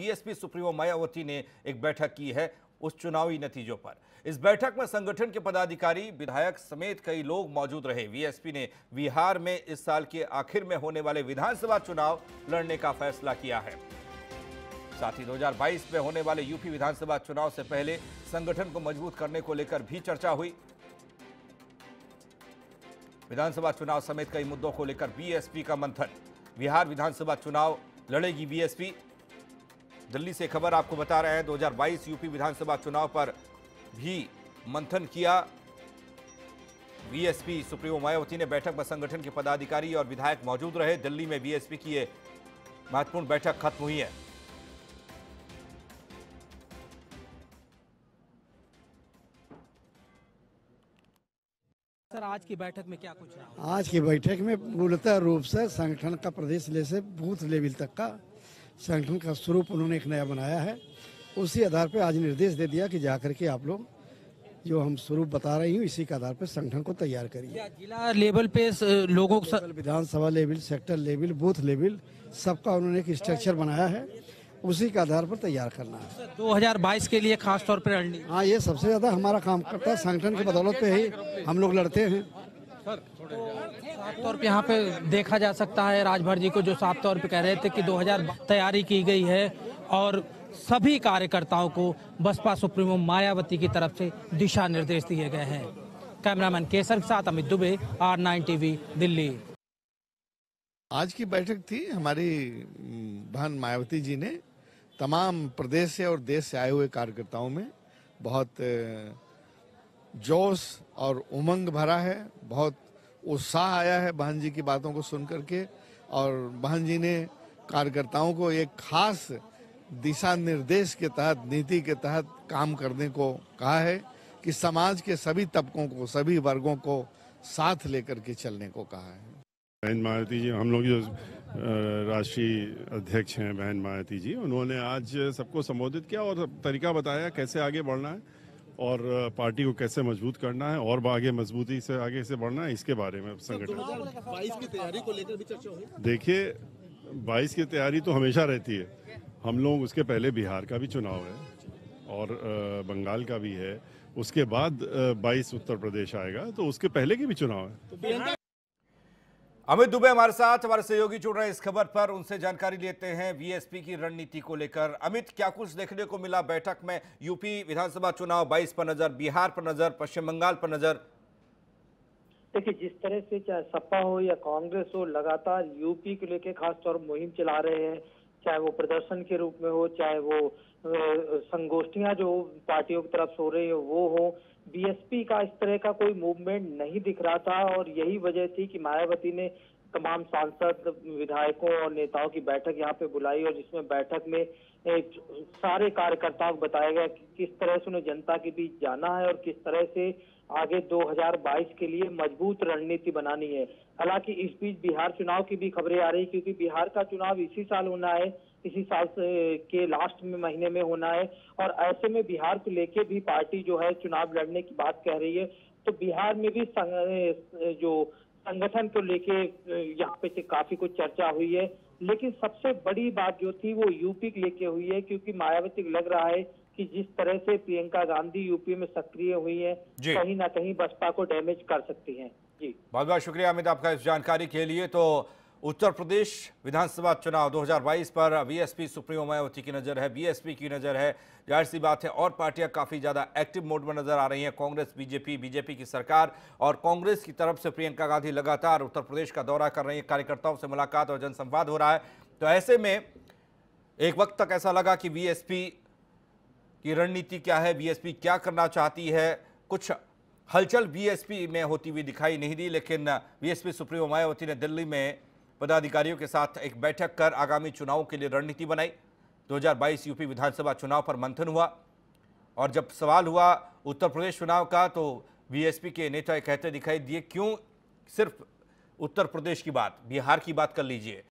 BSP supremo Mayawati ने एक बैठक की है उस चुनावी नतीजों पर। इस बैठक में संगठन के पदाधिकारी, विधायक समेत कई लोग मौजूद रहे। बीएसपी ने बिहार में इस साल के आखिर में होने वाले विधानसभा चुनाव लड़ने का फैसला किया है। साथ ही 2022 में होने वाले यूपी विधानसभा चुनाव से पहले संगठन को मज़बूत करने को लेकर भी चर्चा हुई। विधानसभा चुनाव समेत कई मुद्दों को लेकर बीएसपी का मंथन। बिहार विधानसभा चुनाव लड़ेगी बीएसपी। दिल्ली से खबर आपको बता रहे हैं 2022 यूपी विधानसभा चुनाव पर भी मंथन किया। बीएसपी सुप्रीमो मायावती ने बैठक में संगठन के पदाधिकारी और विधायक मौजूद रहे। दिल्ली में बीएसपी की ये महत्वपूर्ण बैठक खत्म हुई है। सर आज की बैठक में क्या कुछ रहा? आज की बैठक में मूलतः रूप से संगठन का प्रदेश ले से बूथ लेवल तक का संगठन का स्वरूप उन्होंने एक नया बनाया है। उसी आधार पर आज निर्देश दे दिया कि जाकर के आप लोग जो हम स्वरूप बता रही हूँ इसी के आधार पर संगठन को तैयार करिए। जिला लेवल पे लोगों को Vidhan Sabha level sector level booth level सबका उन्होंने एक स्ट्रक्चर बनाया है। उसी के आधार पर तैयार करना है। 2022 के लिए खास तौर पर हाँ ये सबसे ज़्यादा हमारा काम करता है। संगठन की बदौलत पे ही हम लोग लड़ते हैं। साफ़ तौर पे यहाँ पे देखा जा सकता है राजभर जी को जो साफ़ तौर पे कह रहे थे कि 2000 तैयारी की गई है और सभी कार्यकर्ताओं को बसपा सुप्रीमो मायावती की तरफ़ से दिशा निर्देश दिए गए हैं। कैमरामैन केसर के साथ Amit Dubey, R nine TV, Delhi. आज की बैठक थी, हमारी बहन मायावती जी ने तमाम प्रदेश से और देश से आए हुए कार्यकर्ताओं में बहुत जोश और उमंग भरा है, बहुत उत्साह आया है बहन जी की बातों को सुन करके और बहन जी ने कार्यकर्ताओं को एक खास दिशा निर्देश के तहत, नीति के तहत काम करने को कहा है कि समाज के सभी तबकों को, सभी वर्गों को साथ लेकर के चलने को कहा है। बहन मायावती जी, हम लोग जो राष्ट्रीय अध्यक्ष हैं बहन मायावती जी, उन्होंने आज सबको संबोधित किया और तरीका बताया कैसे आगे बढ़ना है। और पार्टी को कैसे मज़बूत करना है और आगे मजबूती से आगे से बढ़ना है इसके बारे में संगठन बाईस की तैयारी को लेकर भी चर्चा हुई। देखिए बाईस की तैयारी तो हमेशा रहती है। हम लोग उसके पहले बिहार का भी चुनाव है और बंगाल का भी है। उसके बाद बाईस उत्तर प्रदेश आएगा तो उसके पहले के भी चुनाव है। अमित दुबे हमारे साथ, हमारे सहयोगी जुड़ रहे हैं इस खबर पर। उनसे जानकारी लेते हैं वीएसपी की रणनीति को लेकर। अमित, क्या कुछ देखने को मिला बैठक में? यूपी विधानसभा चुनाव 22 पर नज़र, बिहार पर नज़र, पश्चिम बंगाल पर नज़र। देखिए, जिस तरह से चाहे सपा हो या कांग्रेस हो, लगातार यूपी को लेकर खास तौर मुहिम चला रहे हैं, चाहे वो प्रदर्शन के रूप में हो, चाहे वो संगोष्ठियाँ जो पार्टियों की तरफ़ से हो रही है, वो हो बीएसपी का इस तरह का कोई मूवमेंट नहीं दिख रहा था और यही वजह थी कि मायावती ने तमाम सांसद, विधायकों और नेताओं की बैठक यहाँ पे बुलाई और जिसमें बैठक में सारे कार्यकर्ताओं को बताया गया कि किस तरह से उन्हें जनता के बीच जाना है और किस तरह से आगे 2022 के लिए मज़बूत रणनीति बनानी है। हालाँकि इस बीच बिहार चुनाव की भी खबरें आ रही क्योंकि बिहार का चुनाव इसी साल होना है इसी साल के लास्ट में महीने में होना है। और ऐसे में बिहार को लेके भी पार्टी जो है चुनाव लड़ने की बात कह रही है। तो बिहार में भी संग, जो संगठन को लेके यहाँ पे काफ़ी कुछ चर्चा हुई है। लेकिन सबसे बड़ी बात जो थी वो यूपी को लेके हुई है क्योंकि मायावती लग रहा है कि जिस तरह से प्रियंका गांधी यूपी में सक्रिय हुई है कहीं ना कहीं बसपा को डैमेज कर सकती हैं। जी। बहुत बहुत शुक्रिया अमित आपका इस जानकारी के लिए। तो उत्तर प्रदेश विधानसभा चुनाव 2022 पर बीएसपी सुप्रीमो मायावती की नज़र है बीएसपी की नज़र है। ज़ाहिर सी बात है और पार्टियाँ काफ़ी ज़्यादा एक्टिव मोड में नज़र आ रही हैं कांग्रेस बीजेपी बीजेपी की सरकार और कांग्रेस की तरफ़ से प्रियंका गांधी लगातार उत्तर प्रदेश का दौरा कर रही है। कार्यकर्ताओं से मुलाकात और जनसंवाद हो रहा है। तो ऐसे में एक वक्त तक ऐसा लगा कि बीएसपी की रणनीति क्या है बीएसपी क्या करना चाहती है? कुछ हलचल बीएसपी में होती हुई दिखाई नहीं दी, लेकिन बीएसपी सुप्रीमो मायावती ने दिल्ली में पदाधिकारियों के साथ एक बैठक कर आगामी चुनावों के लिए रणनीति बनाई। 2022 यूपी विधानसभा चुनाव पर मंथन हुआ और जब सवाल हुआ उत्तर प्रदेश चुनाव का तो बीएसपी के नेता कहते दिखाई दिए, क्यों सिर्फ़ उत्तर प्रदेश की बात, बिहार की बात कर लीजिए?